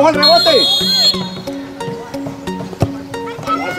Va el rebote.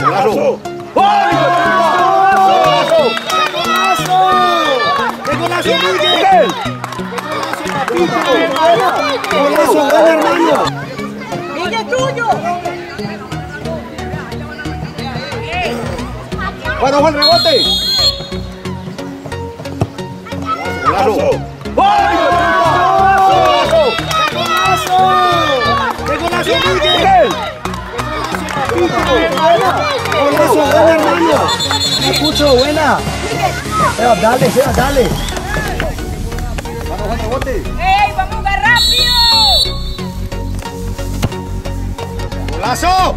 Golazo. ¡Golazo! ¡Qué golazo, Miguel! ¡Golazo, gol, hermano! ¡Miguel tuyo! El rebote. Golazo. ¡Qué golazo! ¡Golazo, Escucho, buena. Sebas, dale, Sebas, dale. Cuando va el rebote. ¡Ey, vamos a jugar rápido! ¡Golazo!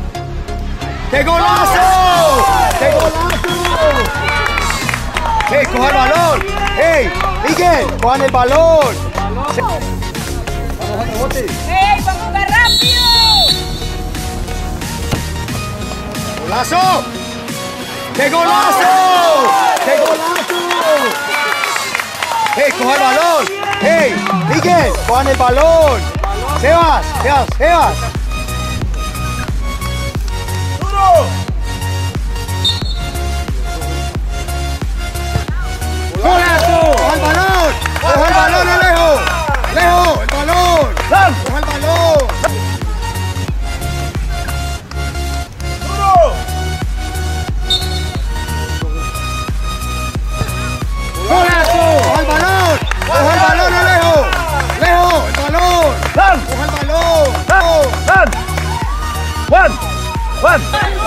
¡Qué golazo! ¡Qué golazo! ¡Ey, coja el balón! ¡Ey, Miguel, cojan el balón! Vamos al rebote. ¡Ey, vamos a jugar rápido! ¡Golazo! ¡Qué golazo! ¡Qué golazo! ¡Ey, coja el balón! ¡Ey, Miguel, cojan el balón! ¡Sebas, Sebas, Sebas! ¡Golazo! ¡Coja el balón! ¡Coja el balón, Alejo! ¡Alejo, el balón! ¡Coja el balón! One.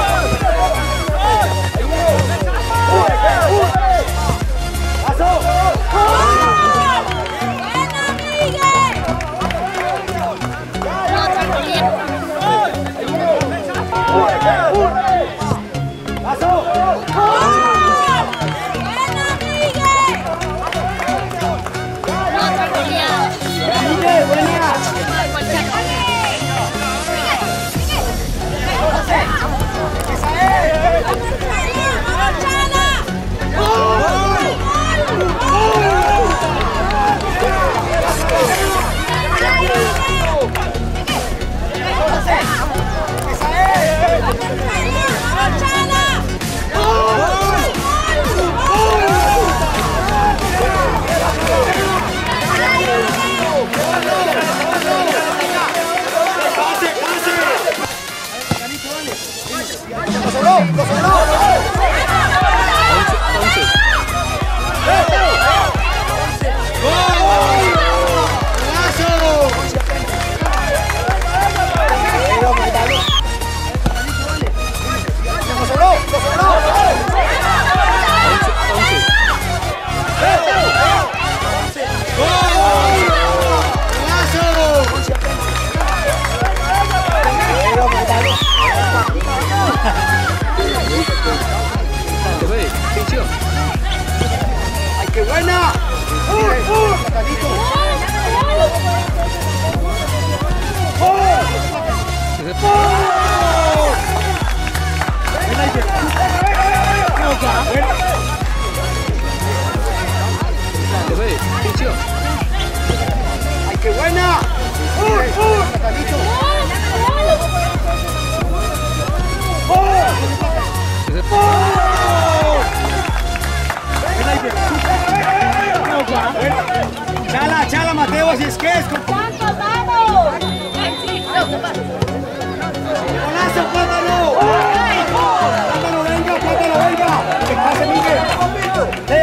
¡Ay, qué buena! Chala, chala, Mateo, así es que es. ¿Cuántos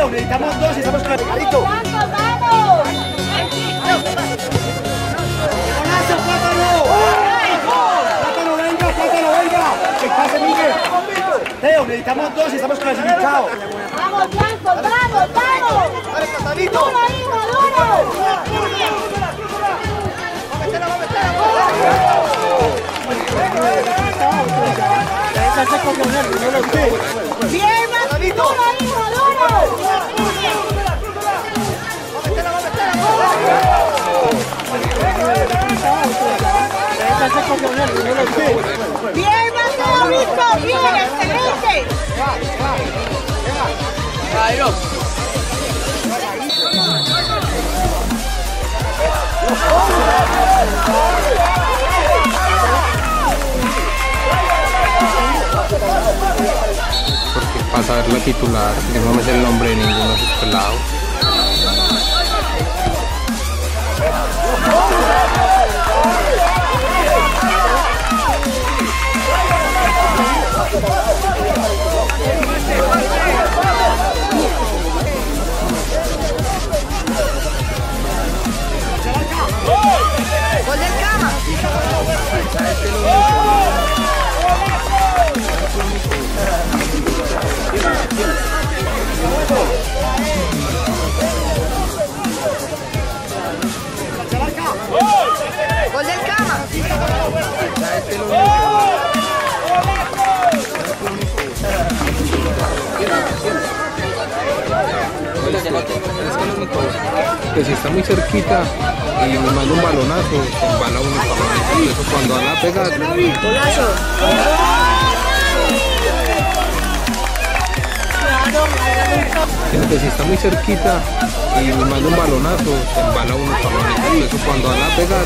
necesitamos dos y estamos clasificaditos. ¿Cuántos vamos? ¡Golazo, plátano! ¡Plátano, venga, plátano, venga! ¡Que pase, Miguel! Leo, necesitamos dos y estamos clasificados. ¡Vamos, Blanco, vamos, vamos! ¡Dale, platanito! ¡Duro, hijo, duro! ¡Bien, ¡Bien, Mateo! ¡Bien, excelente! Vamos a ver la titular, que no me sé el nombre de ninguno de esos pelados. Que si está muy cerquita y me manda un balonazo, embala uno para. Eso cuando van a pegar, Golazo. sino que si está muy cerquita y me manda un balonazo, se embala uno para. Eso cuando van a pegar,